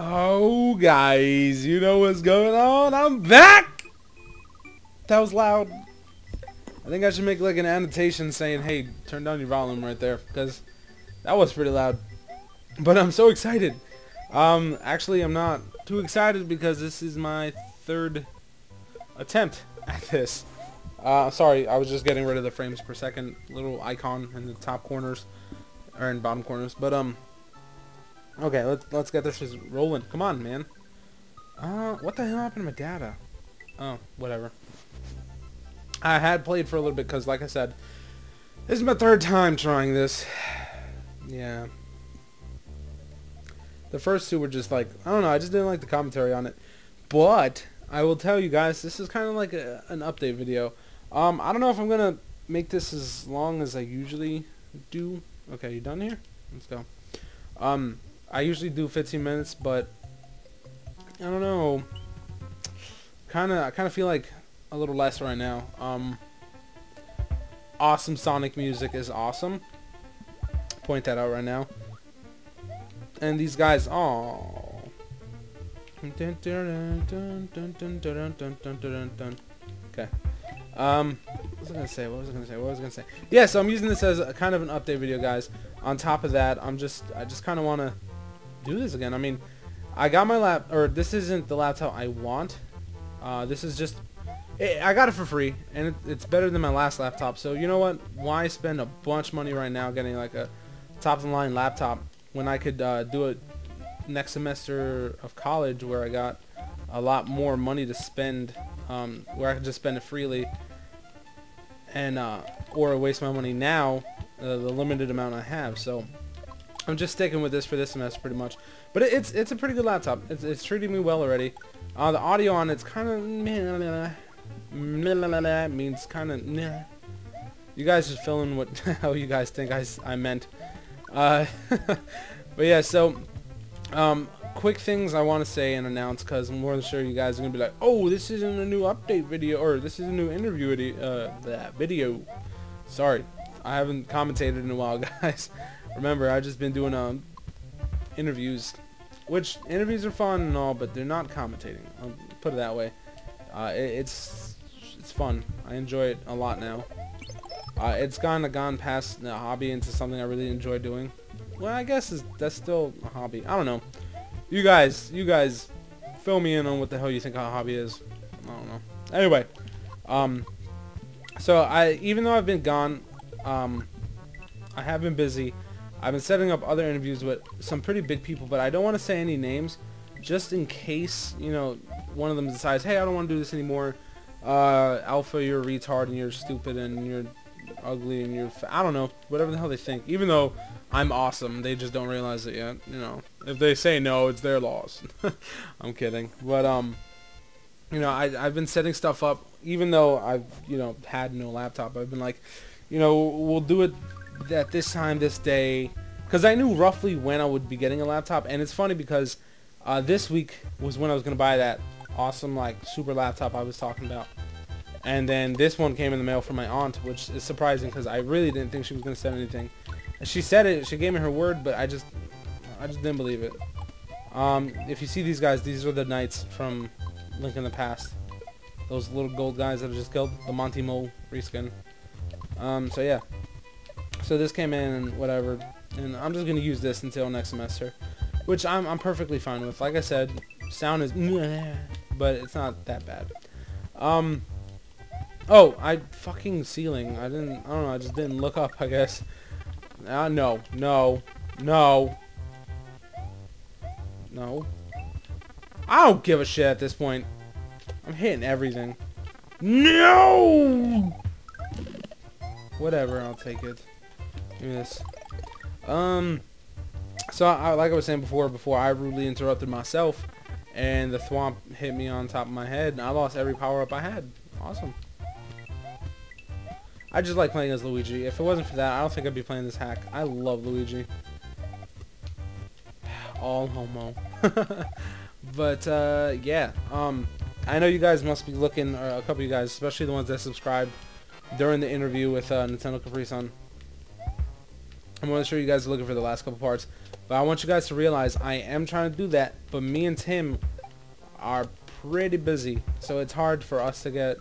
Oh, guys, you know what's going on? I'm back! That was loud. I think I should make like an annotation saying, hey, turn down your volume right there, because that was pretty loud. But I'm so excited. Um, actually, I'm not too excited because this is my third attempt at this. Uh, sorry, I was just getting rid of the frames per second little icon in the top corners, or in bottom corners. But, um, Okay, let's let's get this rolling. Come on, man. Uh, what the hell happened to my data? Oh, whatever. I had played for a little bit because, like I said, this is my third time trying this. yeah. The first two were just like, I don't know, I just didn't like the commentary on it. But, I will tell you guys, this is kind of like a, an update video. Um, I don't know if I'm going to make this as long as I usually do. Okay, you done here? Let's go. Um, I usually do 15 minutes, but I don't know. Kind of, I kind of feel like a little less right now. Um, awesome Sonic music is awesome. Point that out right now. And these guys, oh. Okay. Um, what was I gonna say? What was I gonna say? What was I gonna say? Yeah, so I'm using this as a kind of an update video, guys. On top of that, I'm just, I just kind of want to do this again. I mean, I got my lap, or this isn't the laptop I want. Uh, this is just, it, I got it for free, and it, it's better than my last laptop. So you know what? Why spend a bunch of money right now getting like a top-of-the-line laptop when I could uh, do it next semester of college where I got a lot more money to spend, um, where I could just spend it freely, and uh, or waste my money now, uh, the limited amount I have. So I'm just sticking with this for this semester pretty much. But it, it's it's a pretty good laptop. It's, it's treating me well already. Uh, the audio on it's kind of means kind of you guys just fill in what how you guys think I, I meant. Uh, but yeah, so um, quick things I want to say and announce because I'm more than sure you guys are gonna be like, oh, this isn't a new update video or this is a new interview uh, that video. Sorry, I haven't commentated in a while, guys. Remember, I've just been doing um, interviews, which interviews are fun and all, but they're not commentating. I'll put it that way. Uh, it, it's it's fun. I enjoy it a lot now. Uh, it's kind of gone past the hobby into something I really enjoy doing. Well, I guess is that's still a hobby. I don't know. You guys, you guys, fill me in on what the hell you think a hobby is. I don't know. Anyway, um, so I even though I've been gone, um, I have been busy. I've been setting up other interviews with some pretty big people, but I don't want to say any names, just in case, you know, one of them decides, hey, I don't want to do this anymore. Uh, Alpha, you're a retard and you're stupid and you're ugly and you're, I don't know, whatever the hell they think. Even though I'm awesome, they just don't realize it yet. You know, if they say no, it's their loss. I'm kidding, but um, you know, I I've been setting stuff up, even though I've you know had no laptop. I've been like, you know, we'll do it at this time, this day, because I knew roughly when I would be getting a laptop, and it's funny because uh, this week was when I was going to buy that awesome, like, super laptop I was talking about. And then this one came in the mail from my aunt, which is surprising because I really didn't think she was going to send anything. She said it, she gave me her word, but I just, I just didn't believe it. Um, if you see these guys, these are the knights from Link in the Past. Those little gold guys that I just killed, the Monty Mole reskin. Um, so yeah, so this came in and whatever, and I'm just gonna use this until next semester, which I'm I'm perfectly fine with. Like I said, sound is, but it's not that bad. Um. Oh, I fucking ceiling. I didn't. I don't know. I just didn't look up. I guess. Uh, no, no, no, no. I don't give a shit at this point. I'm hitting everything. No! Whatever, I'll take it. Yes. Um. So, I, like I was saying before, before I rudely interrupted myself, and the thwomp hit me on top of my head, and I lost every power-up I had. Awesome. I just like playing as Luigi. If it wasn't for that, I don't think I'd be playing this hack. I love Luigi. All homo. but, uh, yeah. Um, I know you guys must be looking, a couple of you guys, especially the ones that subscribed during the interview with uh, Nintendo Capri Sun. I'm to show you guys looking for the last couple parts. But I want you guys to realize I am trying to do that, but me and Tim are pretty busy. So it's hard for us to get,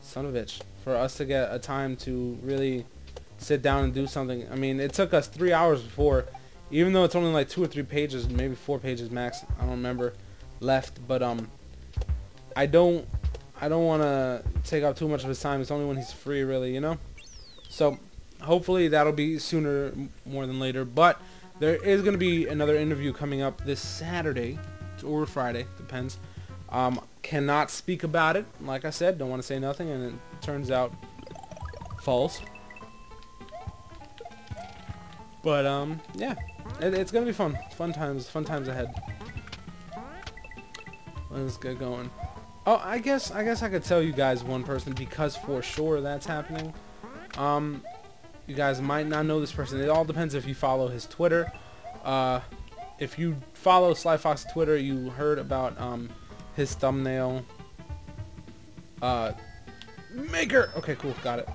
son of a bitch, for us to get a time to really sit down and do something. I mean, it took us three hours before, even though it's only like two or three pages, maybe four pages max, I don't remember, left. But um, I don't, I don't want to take up too much of his time. It's only when he's free, really, you know. So hopefully that'll be sooner more than later. But there is going to be another interview coming up this Saturday or Friday, depends. Um, cannot speak about it. Like I said, don't want to say nothing, and it turns out false. But um, yeah, it, it's gonna be fun. Fun times, fun times ahead. Let's get going. Oh, I guess I guess I could tell you guys one person because for sure that's happening. Um, you guys might not know this person. It all depends if you follow his Twitter. Uh, if you follow Sly Fox Twitter, you heard about um, his thumbnail. Uh, maker. Okay, cool. Got it.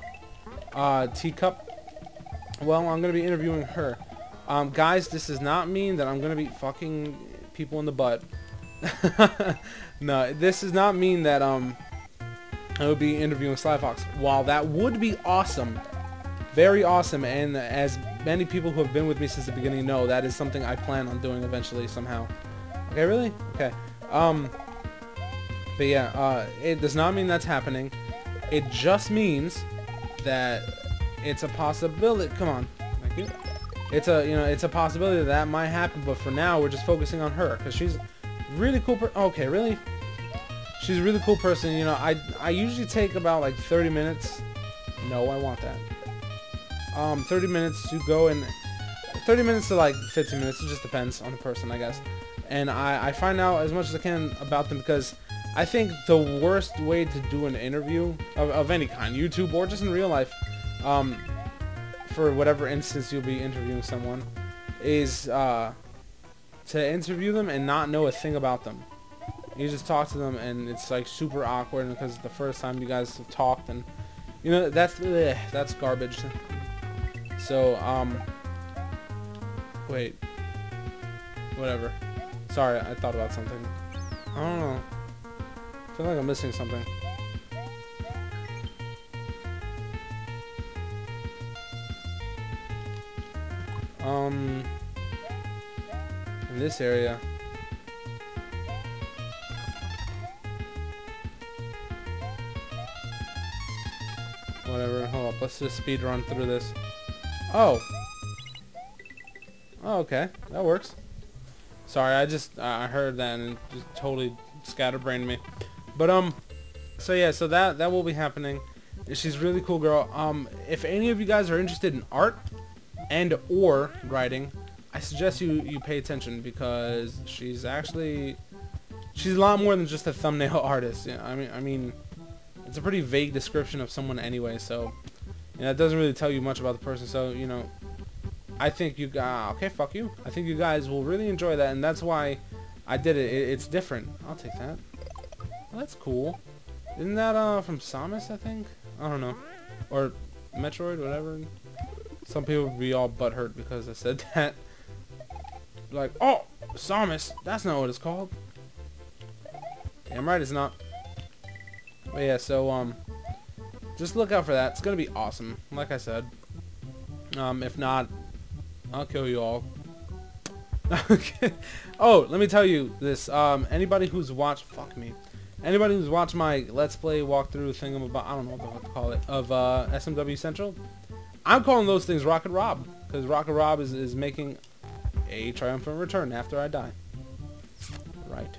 Uh, teacup. Well, I'm gonna be interviewing her. Um, guys, this does not mean that I'm gonna be fucking people in the butt. no, this does not mean that um I would be interviewing Sly Fox. While that would be awesome, very awesome, and as many people who have been with me since the beginning know, that is something I plan on doing eventually somehow. Okay, really? Okay. Um, but yeah, uh, it does not mean that's happening. It just means that it's a possibility. Come on. Thank you. It's a, you know, it's a possibility that, that might happen, but for now, we're just focusing on her, because she's really cool Okay, really? She's a really cool person. You know, I, I usually take about like 30 minutes. No, I want that. Um, 30 minutes to go and 30 minutes to like 15 minutes. It just depends on the person, I guess. And I, I find out as much as I can about them because I think the worst way to do an interview of, of any kind, YouTube or just in real life, um, for whatever instance you'll be interviewing someone, is uh, to interview them and not know a thing about them. You just talk to them and it's like super awkward because it's the first time you guys have talked and you know that's ugh, that's garbage. So um, wait, whatever. Sorry, I thought about something. I don't know. I feel like I'm missing something. Um, in this area. Whatever, hold up, let's just speed run through this. Oh! Oh, okay, that works. Sorry, I just, I heard that and it just totally scatterbrained me. But, um, so yeah, so that, that will be happening. She's really cool girl. Um, if any of you guys are interested in art and or writing, I suggest you, you pay attention because she's actually she's a lot more than just a thumbnail artist. Yeah, I mean I mean it's a pretty vague description of someone anyway, so know, it doesn't really tell you much about the person. So you know, I think you uh, okay, fuck you. I think you guys will really enjoy that, and that's why I did it. it it's different. I'll take that. Well, that's cool. Isn't that uh from Samus? I think. I don't know, or Metroid, whatever. Some people would be all butthurt because I said that like, oh, Samus, that's not what it's called. Damn right it's not. But yeah, so, um, just look out for that. It's gonna be awesome, like I said. Um, if not, I'll kill you all. okay. Oh, let me tell you this. Um, anybody who's watched, fuck me. Anybody who's watched my Let's Play walkthrough thing about, I don't know what to call it, of uh, SMW Central, I'm calling those things Rocket Rob, because Rocket Rob is, is making a triumphant return after I die. Right.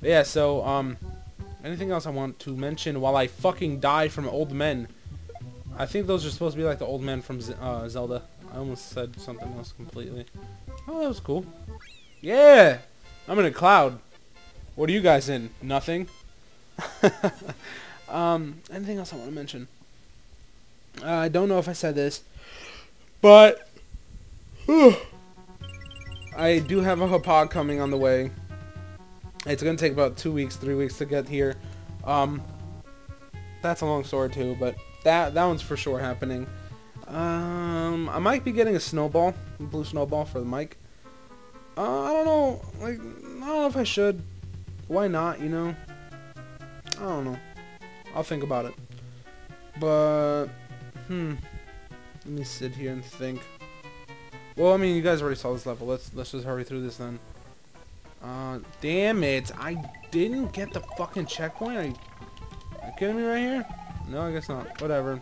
But yeah, so, um, anything else I want to mention while I fucking die from old men? I think those are supposed to be like the old men from uh, Zelda. I almost said something else completely. Oh, that was cool. Yeah! I'm in a cloud. What are you guys in? Nothing? um, anything else I want to mention? Uh, I don't know if I said this, but... I do have a Hauppauge coming on the way. It's going to take about two weeks, three weeks to get here. Um, that's a long story too, but that that one's for sure happening. Um, I might be getting a snowball, a blue snowball for the mic. Uh, I don't know, like, I don't know if I should. Why not, you know? I don't know. I'll think about it. But, hmm. Let me sit here and think. Well, I mean, you guys already saw this level. Let's let's just hurry through this then. Uh, damn it! I didn't get the fucking checkpoint. Are you, you kidding me right here? No, I guess not. Whatever.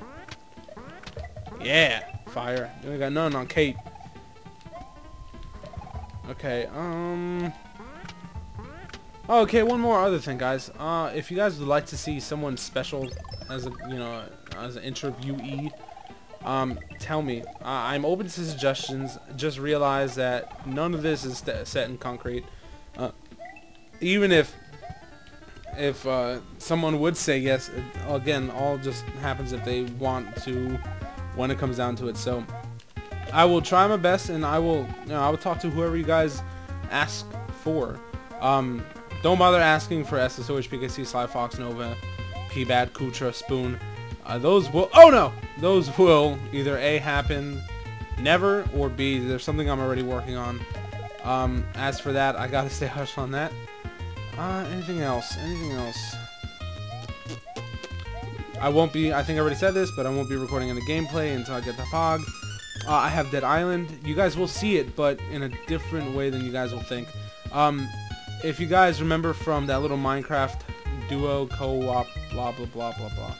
Yeah, fire. Then we got none on Kate. Okay, um... Oh, okay, one more other thing, guys. Uh, if you guys would like to see someone special as a, you know, as an interviewee, um, tell me. Uh, I'm open to suggestions. Just realize that none of this is set in concrete. Uh, even if if uh, someone would say yes, again, all just happens if they want to when it comes down to it. So I will try my best, and I will, you know, I will talk to whoever you guys ask for. Um, don't bother asking for SSOH, PKC, Sly Fox, Nova, P-Bad, Kutra, Spoon. Uh, those will, oh no! Those will either A, happen never, or B, there's something I'm already working on. Um, as for that, I gotta stay hush on that. Uh, anything else? Anything else? I won't be, I think I already said this, but I won't be recording any gameplay until I get the POG. Uh, I have Dead Island. You guys will see it, but in a different way than you guys will think. Um, if you guys remember from that little Minecraft duo co-op blah blah blah blah blah.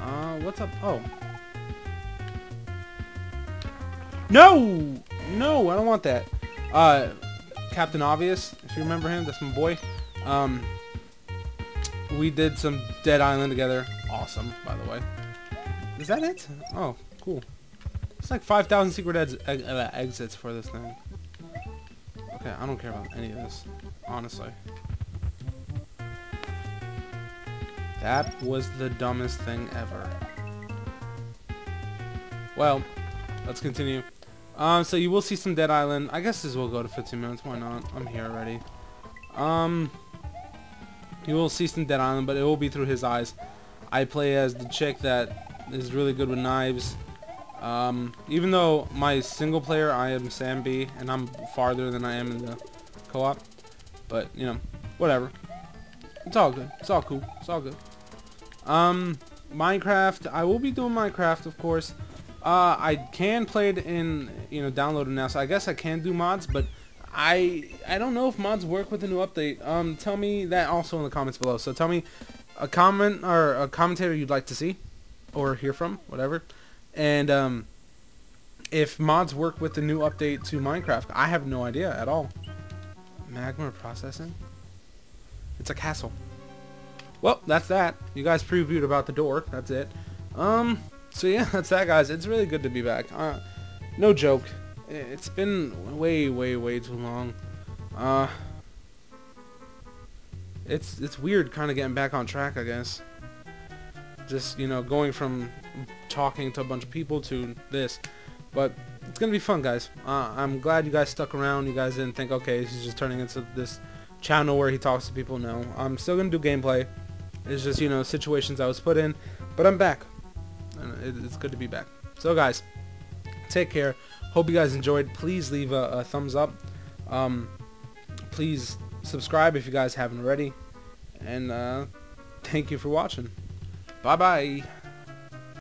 Uh, what's up? Oh. No! No, I don't want that. Uh, Captain Obvious, if you remember him, that's my boy. Um, we did some Dead Island together. Awesome, by the way. Is that it? Oh, cool. It's like 5,000 secret ed uh, exits for this thing. Okay, I don't care about any of this, honestly. That was the dumbest thing ever. Well, let's continue. Um, so you will see some Dead Island. I guess this will go to 15 minutes. Why not? I'm here already. Um, you will see some Dead Island, but it will be through his eyes. I play as the chick that is really good with knives. Um, even though my single player, I am Sam B, and I'm farther than I am in the co-op. But, you know, whatever. It's all good. It's all cool. It's all good. Um, Minecraft. I will be doing Minecraft, of course. Uh, I can play it in, you know, download it now, so I guess I can do mods, but I I don't know if mods work with the new update. Um, tell me that also in the comments below. So tell me a comment or a commentator you'd like to see or hear from, whatever. And um, if mods work with the new update to Minecraft, I have no idea at all. Magma processing? It's a castle. Well, that's that. You guys previewed about the door. That's it. Um, so yeah, that's that, guys. It's really good to be back. Uh, no joke. It's been way, way, way too long. Uh, it's it's weird kind of getting back on track, I guess. Just, you know, going from talking to a bunch of people to this. But it's going to be fun, guys. Uh, I'm glad you guys stuck around. You guys didn't think, okay, he's just turning into this channel where he talks to people. No, I'm still going to do gameplay. It's just, you know, situations I was put in. But I'm back. It's good to be back. So, guys, take care. Hope you guys enjoyed. Please leave a, a thumbs up. Um, please subscribe if you guys haven't already. And uh, thank you for watching. Bye-bye.